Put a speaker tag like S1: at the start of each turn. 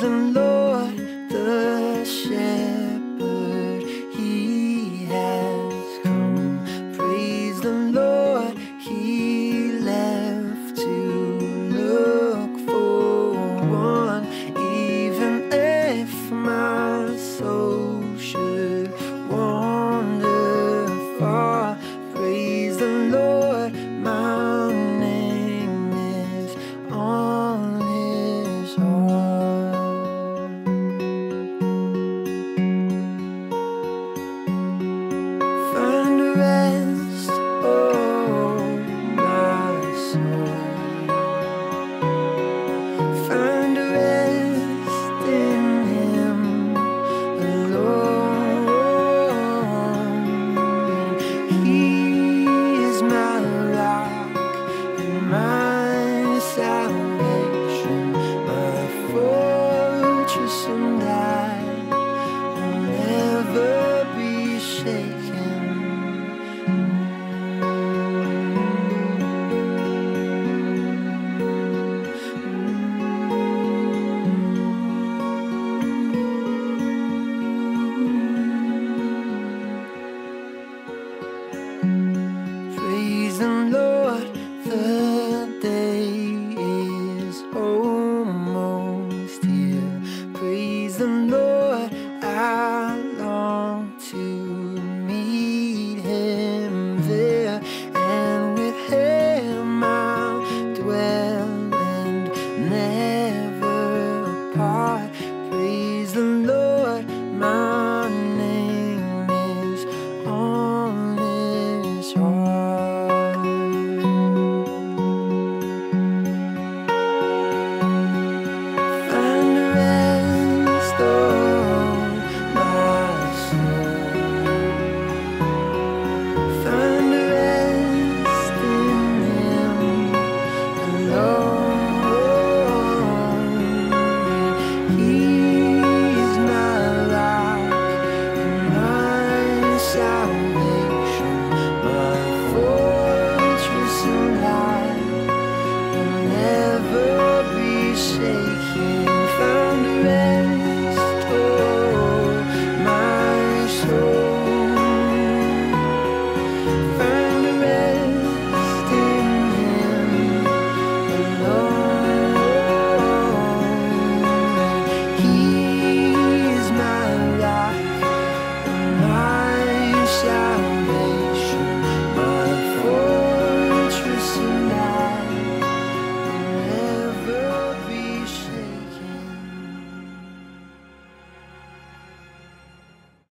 S1: the Lord. down. now.